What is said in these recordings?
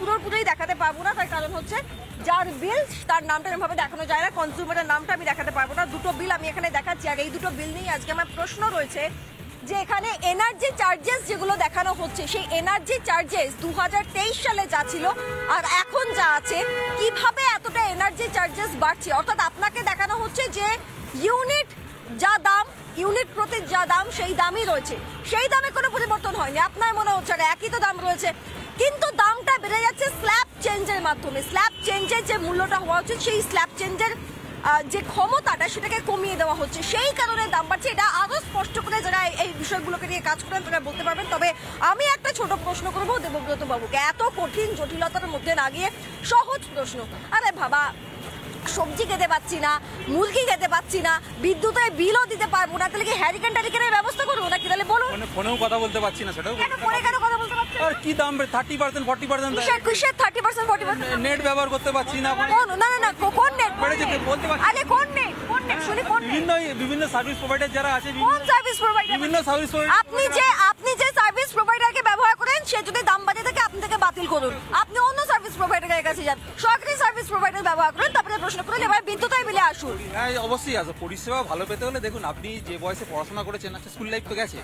পুরোপুরি দেখাতে পারব না, তার কারণ হচ্ছে যার বিল তার নামটা এভাবে দেখানো যায় না কনজিউমারের নামটা আমি দেখাতে পারব না। দুটো বিল আমি এখানে দেখাচ্ছি, আর এই দুটো বিল নিয়ে আজকে আমার প্রশ্ন রয়েছে যে এখানে এনার্জি চার্জেস যেগুলো দেখানো হচ্ছে, সেই এনার্জি চার্জেস দু হাজার তেইশ সালে যা ছিল আর এখন যা আছে, কীভাবে এতটা এনার্জি চার্জেস বাড়ছে? অর্থাৎ আপনাকে দেখানো হচ্ছে যে ইউনিট যা দাম ইউনিট প্রতি যা দাম, সেই দামই রয়েছে। সেই দামে কোনো পরিবর্তন হয়নি। আপনার মনে হচ্ছে না, একই তো দাম রয়েছে। কিন্তু দামটা বেড়ে যাচ্ছে স্ল্যাব চেঞ্জের মাধ্যমে। স্ল্যাব চেঞ্জের যে মূল্যটা হওয়া উচিত, সেই স্ল্যাব চেঞ্জের যে ক্ষমতাটা সেটাকে কমিয়ে দেওয়া হচ্ছে। সেই কারণে দাম বাড়ছে। এটা আরও স্পষ্ট করে যারা এই- বিষয়গুলোকে নিয়ে কাজ করেন, তারা বলতে পারবেন। তবে আমি একটা ছোট প্রশ্ন করব দেবব্রত বাবুকে এত কঠিন জটিলতার মধ্যে লাগিয়ে সহজ প্রশ্ন। আরে বাবা সবজি খেতে পাচ্ছি না মুরগি খেতে পাচ্ছি না বিদ্যুতের বিলও দিতে পারব না তাহলে কি হ্যারিকেন ট্যারিকেনের ব্যবস্থা করব নাকি? তাহলে বলুন। ফোনেও কথা বলতে পারছি না সেটাও ফোনে কেন কথা বলতে আর কি দাম? কিসের কিসের ফর্টি পার্সেন্ট নেট ব্যবহার করতে পারছি না। কোন না না না কোন নেট বেড়ে যেতে বলতে পারছি। আরে কোন নেট কোন নেট শুনি কোন বিভিন্ন বিভিন্ন সার্ভিস প্রোভাইডার যারা আছে কোন বিভিন্ন- সার্ভিস প্রোভাইডার বিভিন্ন সার্ভিস আপনি যে আপনি যে সার্ভিস প্রোভাইডারকে ব্যবহার করেন সে যদি দাম বাড়িয়ে থাকে আপনি বাতিল করুন। আপনি অন্য কাছে যান। সরকারি সার্ভিস প্রোভাইডার ব্যবহার করেন তারপরে প্রশ্ন করুন এবার বিদ্যুতের বিলে আসুন। হ্যাঁ অবশ্যই আছে। পরিষেবা ভালো পেতে হলে দেখুন আপনি যে বয়সে পড়াশোনা করেছেন একটা স্কুল লাইফ তো গেছে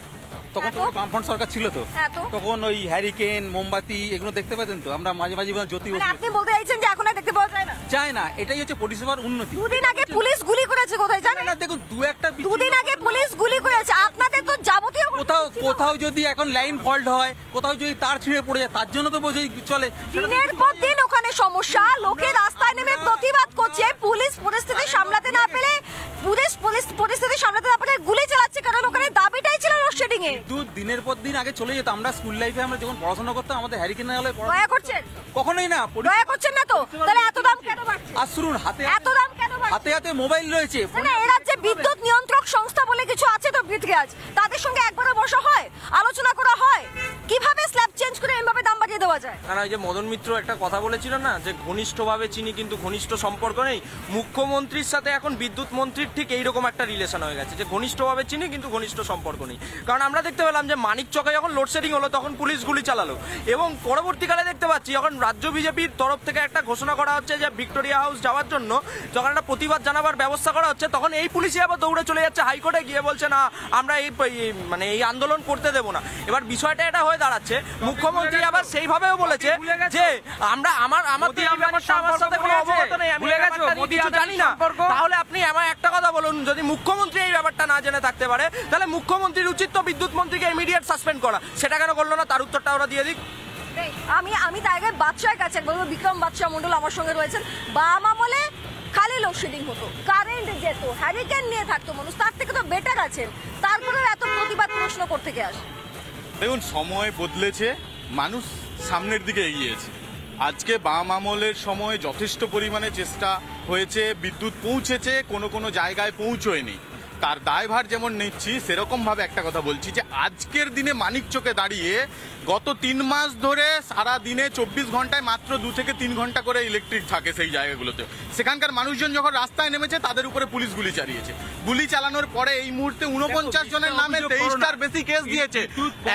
তখন তো হ্যাঁ বামফ্রন্ট সরকার ছিল তো। হ্যাঁ তখন ওই হ্যারিকেন মোমবাতি এগুলো দেখতে পেতেন তো? আমরা মাঝে মাঝে জ্যোতি মানে আপনি বলতে চাইছেন যে এখন আর দেখতে পাওয়া যায় না? চায় না এটাই হচ্ছে পরিষেবার উন্নতি। দুদিন আগে পুলিশ গুলি করেছে কোথায় জানেন? না দেখুন দু একটা দুদিন আগে পুলিশ গুলি করেছে। আপনাদের তো যাবতীয় কোথাও কোথাও যদি এখন লাইন ফল্ট হয় কোথাও যদি তার ছিঁড়ে পড়ে যায় তার জন্য তো বোঝাই চলে। দিনের পর দিন ওখানে সমস্যা। লোকে রাস্তায় নেমে প্রতিবাদ করছে। পুলিশ পরিস্থিতি সামলাতে না পেরে পুলিশ পুলিশ পরিস্থিতি সামলাতে না পেরে গুলি চালাচ্ছে কারণ ওখানে দাবিটাই ছিল লোডশেডিং এ দু দিনের পর দিন আগে চলে যেত। আমরা স্কুল লাইফে আমরা যখন পড়াশোনা করতাম আমাদের হ্যারিকেন হলে দয়া করছেন? কখনোই না দয়া করছেন না তো? তাহলে এত দাম কেন বাড়ছে? আর শুনুন হাতে এত দাম কেন বাড়ছে? হাতে হাতে মোবাইল রয়েছে। না না এরা যে বিদ্যুৎ নিয়ন্ত্রক সংস্থা বলে কিছু আছে তো আজ তাদের সঙ্গে একবারও বসা হয়? আলোচনা করা হয়? কীভাবে স্ল্যাব চেঞ্জ করে এভাবে দাম বাড়িয়ে দেওয়া যায়। কারণ ওই যে মদন মিত্র একটা কথা বলেছিল না, যে ঘনিষ্ঠভাবে চিনি কিন্তু ঘনিষ্ঠ সম্পর্ক নেই। মুখ্যমন্ত্রীর সাথে এখন বিদ্যুৎ মন্ত্রীর ঠিক এইরকম একটা রিলেশন হয়ে গেছে, যে ঘনিষ্ঠভাবে চিনি কিন্তু ঘনিষ্ঠ সম্পর্ক নেই। কারণ আমরা দেখতে পেলাম যে মানিক চকে যখন লোডশেডিং হলো, তখন পুলিশ গুলি চালালো। এবং পরবর্তীকালে দেখতে পাচ্ছি, যখন রাজ্য বিজেপির তরফ থেকে একটা ঘোষণা করা হচ্ছে যে ভিক্টোরিয়া হাউস যাওয়ার জন্য, যখন একটা প্রতিবাদ জানাবার ব্যবস্থা করা হচ্ছে, তখন এই পুলিশই আবার দৌড়ে চলে যাচ্ছে হাইকোর্টে গিয়ে বলছে, না, আমরা এই, এই- মানে এই আন্দোলন করতে দেবো না। এবার বিষয়টা এটা হয়ে দাঁড়াচ্ছে মুখ্যমন্ত্রী আবার সেইভাবেও বলেছে যে আমরা আমার আমার সাথে কোনো অবগত নেই আমি কিছু জানি না। তাহলে আপনি আমার একটা কথা বলুন যদি মুখ্যমন্ত্রী এই ব্যাপারটা না জেনে থাকতে পারে তাহলে মুখ্যমন্ত্রীর উচিত তো বিদ্যুৎ মন্ত্রীকে ইমিডিয়েট সাসপেন্ড করা। সেটা কেন করল না? তার উত্তরটা ওরা দিয়ে দিক। আমি আমি তার আগে বাদশার কাছে বলব বিক্রম বাদশাহ মন্ডল আমার সঙ্গে রয়েছেন। বাম আমলে খালি লোডশেডিং হতো কারেন্ট যেত হ্যারিকেন নিয়ে থাকতো মানুষ তার থেকে তো বেটার আছেন। তারপরেও এত প্রতিবাদ প্রশ্ন করতে গিয়ে আসে? দেখুন সময় বদলেছে, মানুষ সামনের দিকে এগিয়েছে। আজকে বাম আমলের সময় যথেষ্ট পরিমাণে চেষ্টা হয়েছে, বিদ্যুৎ পৌঁছেছে, কোনো কোনো জায়গায় পৌঁছয়নি। তার দায়ভার যেমন নিচ্ছি সেরকম ভাবে একটা কথা বলছি যে আজকের দিনে মানিক চোখে দাঁড়িয়ে গত তিন মাস ধরে সারা দিনে চব্বিশ ঘন্টায় মাত্র দু থেকে তিন ঘণ্টা করে ইলেকট্রিক থাকে সেই জায়গাগুলোতে সেখানকার মানুষজন যখন রাস্তায় নেমেছে তাদের উপরে পুলিশ গুলি চালিয়েছে গুলি চালানোর পরে এই মুহূর্তে উনপঞ্চাশ জনের নামে। তেইশটার বেশি কেস দিয়েছে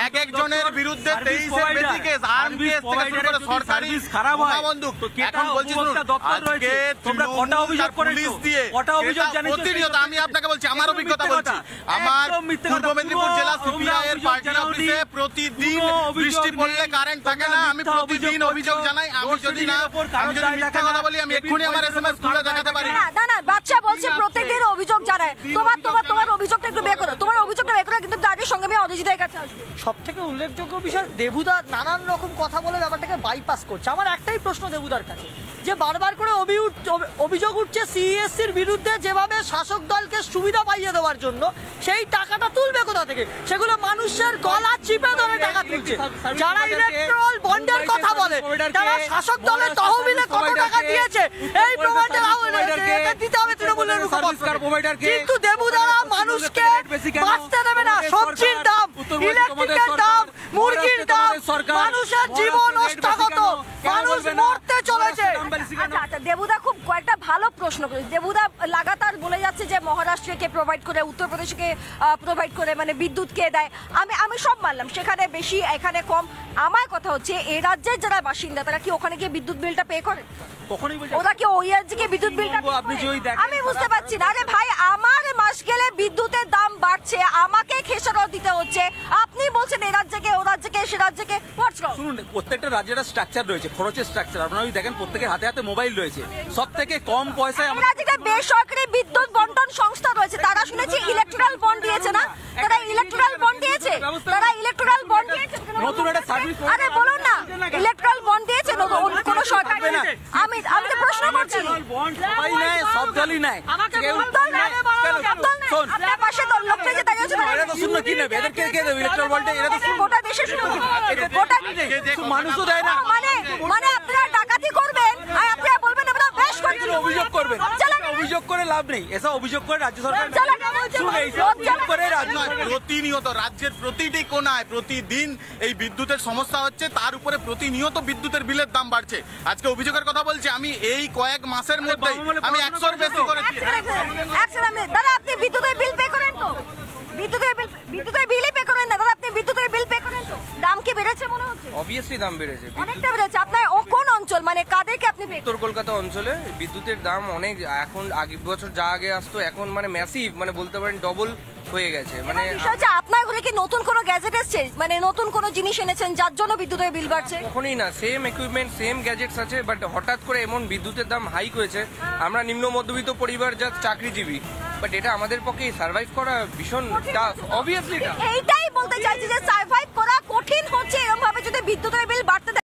এক একজনের বিরুদ্ধে তেইশের বেশি কেস আর্ম কেস থেকে শুরু করে সরকারি খারাপ হয়, বন্দুক এখন বলছি শুনুন। আজকে তোমরা কটা অভিযোগ পুলিশ দিয়ে কটা অভিযোগ জানিয়েছো? প্রতিনিয়ত আমি আপনাকে বলছি আমার অভিজ্ঞতা বলছি। আমার পূর্ব মেদিনীপুর জেলা সিপিআই এর পার্টি অফিসে প্রতিদিন অভিযোগ বৃষ্টি পড়লে কারেন্ট থাকে না। আমি প্রতিদিন অভিযোগ অভিযোগ জানাই। আমি যদি না আমি যদি মিথ্যা কথা বলি আমি এক্ষুনি আমার এসএমএস দায় দেখাতে পারি। না না না বাচ্চা বলছে প্রত্যেকদিন অভিযোগ জানায়। তোমার তোমার তোমার অভিযোগটা একটু বের করো। তোমার অভিযোগটা বের করো কিন্তু তাদের সঙ্গে আমি অরিজিতের কাছে আসব। সব থেকে উল্লেখযোগ্য বিষয় দেবুদা নানান রকম কথা বলে ব্যাপারটাকে বাইপাস করছে। আমার একটাই প্রশ্ন দেবুদার কাছে যে বারবার করে অভি উঠ- অভি- অভিযোগ উঠছে সিএসসির বিরুদ্ধে যেভাবে শাসক দলকে সুবিধা পাইয়ে দেওয়ার জন্য সেই টাকাটা তুলবে কোথা থেকে? সেগুলো মানুষের গলা চিপে ধরে টাকা তুলছে। যারা ইলেকট্রল বন্ডের কথা বলে যারা শাসক দলের তহবিলে কত টাকা দিয়েছে এই প্রমাণটা দিতে হবে তৃণমূলের কিন্তু দেবুদারা মানুষকে বাঁচতে দেবে না। সবজির দাম ইলেকট্রিকের দাম মুরগির দাম মানুষের জীবন অষ্টাগত মানুষ মরতে চলেছে আচ্ছা আচ্ছা দেবুদা খুব কয়েকটা ভালো প্রশ্ন করেছে দেবুদা লাগাতার বলে যাচ্ছে যে মহারাষ্ট্রে কে প্রোভাইড করে উত্তরপ্রদেশকে প্রোভাইড করে মানে বিদ্যুৎ কে দেয়। আমি আমি সব মানলাম সেখানে বেশি এখানে কম। আমার কথা হচ্ছে এই রাজ্যের যারা বাসিন্দা তারা কি ওখানে গিয়ে বিদ্যুৎ বিলটা পে করে? ওরা কি ওই রাজ্যে বিদ্যুৎ বিলটা বলব, আপনি যে ওই দেখেন- আমি বুঝতে পারছি না। আরে ভাই আমার মাস গেলে বিদ্যুতের দাম বাড়ছে আমাকে খেসারত দিতে হচ্ছে আপনি বলছেন এই রাজ্যকে ও রাজ্যকে সে রাজ্যকে হোয়াটস রং শুনুন প্রত্যেকটা রাজ্যের স্ট্রাকচার রয়েছে খরচের স্ট্রাকচার আপনারা যদি দেখেন প্রত্যেকের হাতে হাতে মোবাইল রয়েছে। সব থেকে কম পয়সায় আমরা বেসরকারি বিদ্যুৎ বন্টন সংস্থা রয়েছে তারা শুনেছি ইলেকট্রাল বন্ড দিয়েছে না? তারা ইলেকট্রাল বন্ড দিয়েছে? তারা ইলেকট্রাল বন্ড দিয়েছে? নতুন একটা সার্ভিস আরে বলুন না ইলেকট্রাল বন্ড দিয়েছে? কোনো সরকার আমি করছি সবাই নেয় সব দলই নেয়। কেউ সব দল নেয়, কেন? সব দল নেয়। শোন। আপনার পাশে দল লোকটা যে দাঁড়িয়ে আছে এরা তো শূন্য কি নেবে? এদেরকে কে দেবে? ইলেকট্রল ভোল্টে এরা তো গোটা দেশে শুধু গোটা মানুষও দেয় না। মানে মানে আপনারা ডাকাতি করবেন আর আপনারা বলবেন আমরা বেশ করছি অভিযোগ করবেন? অভিযোগ করে লাভ নেই। এসব অভিযোগ করে রাজ্য সরকার করে রাজ্য প্রতিনিয়ত রাজ্যের প্রতিটি কোনায় প্রতিদিন এই বিদ্যুতের সমস্যা হচ্ছে তার উপরে প্রতিনিয়ত বিদ্যুতের বিলের দাম বাড়ছে। আজকে অভিযোগের কথা বলছি আমি এই কয়েক মাসের মধ্যে আমি একশোর বেশি করেছি এক সেকেন্ড, এক সেকেন্ড, আমি- দাদা আপনি বিদ্যুতের বিল পে করেন তো? বিদ্যুতের বিল বিদ্যুতের বিলই পে করেন না। দাদা আপনি বিদ্যুতের বিল পে করেন তো? দাম কি বেড়েছে মনে হচ্ছে? অবভিয়াসলি দাম বেড়েছে। অনেকটা বেড়েছে। আপনার ও কোন অঞ্চল? মানে কাদেরকে আপনি উত্তর কলকাতা অঞ্চলে বিদ্যুতের দাম অনেক এখন আগে বছর যা আগে আসতো এখন মানে ম্যাসিভ মানে বলতে পারেন ডবল হয়ে গেছে। মানে আপনার ঘরে কি নতুন কোনো গ্যাজেট এসছে? মানে নতুন কোনো জিনিস এনেছেন যার জন্য বিদ্যুতের বিল বাড়ছে? কখনই না সেম ইকুইপমেন্ট সেম গ্যাজেটস আছে বাট হঠাৎ করে এমন বিদ্যুতের দাম হাইক হয়েছে আমরা নিম্ন মধ্যবিত্ত পরিবার যা চাকরিজীবী। বাট এটা আমাদের পক্ষে সার্ভাইভ করা ভীষণ টাফ অবভিয়াসলি এইটাই বলতে চাইছি যে সার্ভাইভ করা কঠিন হচ্ছে এরকম ভাবে যদি বিদ্যুতের বিল বাড়তে